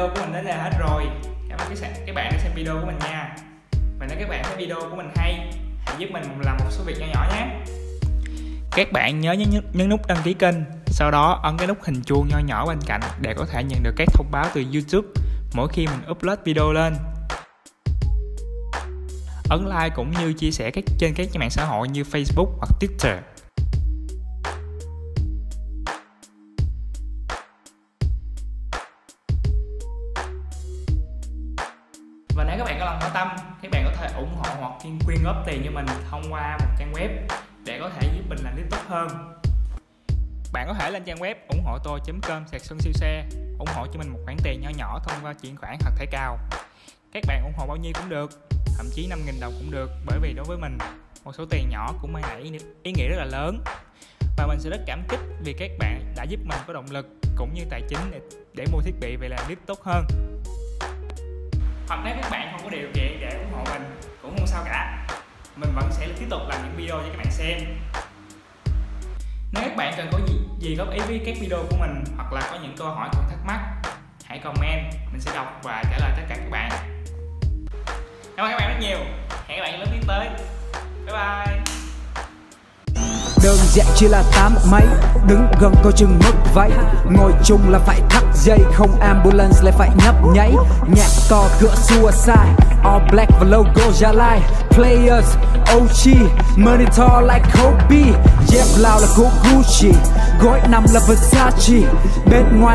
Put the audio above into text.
video của mình đến đây là hết rồi. Cảm ơn các, các bạn đã xem video của mình nha. Mình nếu các bạn thấy video của mình hay hãy giúp mình làm một số việc nhỏ nhỏ nhé. Các bạn nhớ nhấn, nhấn nút đăng ký kênh sau đó ấn cái nút hình chuông nho nhỏ bên cạnh để có thể nhận được các thông báo từ youtube mỗi khi mình upload video lên. Ấn like cũng như chia sẻ các trên các mạng xã hội như facebook hoặc twitter. Ủng quyên góp tiền cho mình thông qua một trang web để có thể giúp mình làm clip tốt hơn. Bạn có thể lên trang web ủng hộ tôi.com sạc xuân siêu xe ủng hộ cho mình một khoản tiền nho nhỏ thông qua chuyển khoản hoặc thẻ cao các bạn ủng hộ bao nhiêu cũng được thậm chí 5.000 đồng cũng được bởi vì đối với mình một số tiền nhỏ cũng mang lại ý nghĩa rất là lớn. Và mình sẽ rất cảm kích vì các bạn đã giúp mình có động lực cũng như tài chính để, để mua thiết bị về làm clip tốt hơn. Hoặc nếu các bạn không có điều kiện để ủng hộ mình cũng không sao cả. Mình vẫn sẽ tiếp tục làm những video cho các bạn xem. Nếu các bạn cần có gì, gì góp ý với các video của mình hoặc là có những câu hỏi còn thắc mắc hãy comment mình sẽ đọc và trả lời tất cả các bạn. Cảm ơn các bạn rất nhiều. Hẹn các bạn lớp tiến tới. Đơn giản chỉ là tám mấy Đứng gần coi chừng mất váy Ngồi chung là phải thắt dây, Không ambulance lại phải nhấp nháy. Nhạc to cửa suicide All black và logo Gia Lai. Players OG Monitor like Kobe. Dép lao là của Gucci, Gối nằm là Versace. Bên ngoài